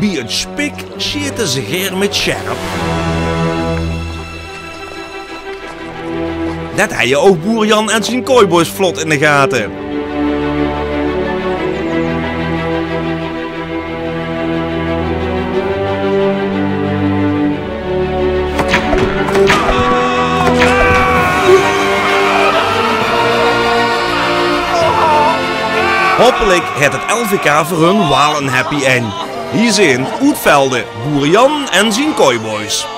een spik schieten ze geer met scherp. Dat hij je ook boer Jan en zijn kooiboys vlot in de gaten. Hopelijk het het LVK voor hun wel een happy end. Hier zijn Oetvelde, boer Jan en zijn.